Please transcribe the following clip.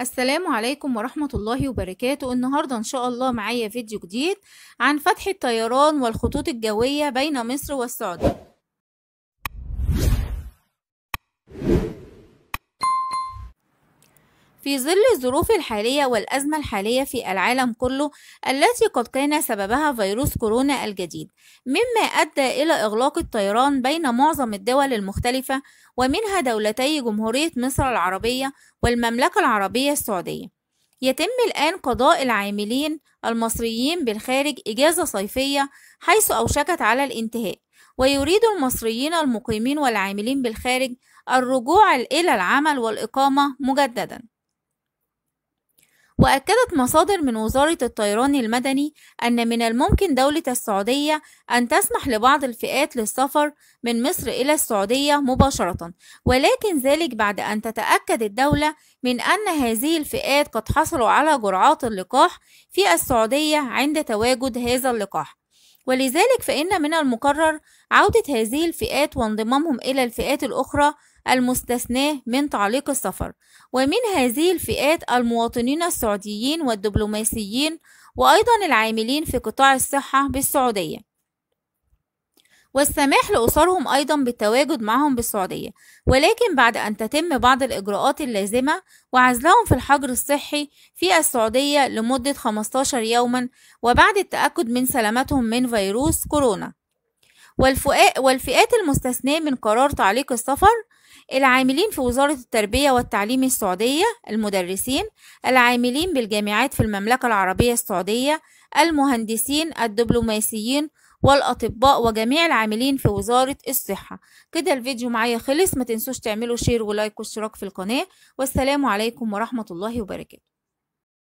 السلام عليكم ورحمة الله وبركاته. النهاردة إن شاء الله معايا فيديو جديد عن فتح الطيران والخطوط الجوية بين مصر والسعودية. في ظل الظروف الحالية والأزمة الحالية في العالم كله التي قد كان سببها فيروس كورونا الجديد مما أدى إلى إغلاق الطيران بين معظم الدول المختلفة ومنها دولتي جمهورية مصر العربية والمملكة العربية السعودية. يتم الآن قضاء العاملين المصريين بالخارج إجازة صيفية حيث أوشكت على الانتهاء ويريد المصريين المقيمين والعاملين بالخارج الرجوع إلى العمل والإقامة مجددا. وأكدت مصادر من وزارة الطيران المدني أن من الممكن دولة السعودية أن تسمح لبعض الفئات للسفر من مصر إلى السعودية مباشرة. ولكن ذلك بعد أن تتأكد الدولة من أن هذه الفئات قد حصلوا على جرعات اللقاح في السعودية عند تواجد هذا اللقاح. ولذلك فإن من المقرر عودة هذه الفئات وانضمامهم إلى الفئات الأخرى المستثناة من تعليق السفر ومن هذه الفئات المواطنين السعوديين والدبلوماسيين وأيضا العاملين في قطاع الصحة بالسعودية. والسماح لأسرهم أيضا بالتواجد معهم بالسعودية ولكن بعد أن تتم بعض الإجراءات اللازمة وعزلهم في الحجر الصحي في السعودية لمدة 15 يوما وبعد التأكد من سلامتهم من فيروس كورونا. والفئات المستثناة من قرار تعليق السفر العاملين في وزارة التربية والتعليم السعودية المدرسين العاملين بالجامعات في المملكة العربية السعودية المهندسين الدبلوماسيين والأطباء وجميع العاملين في وزارة الصحة. كده الفيديو معايا خلص. ما تنسوش تعملوا شير ولايك واشتراك في القناة. والسلام عليكم ورحمة الله وبركاته.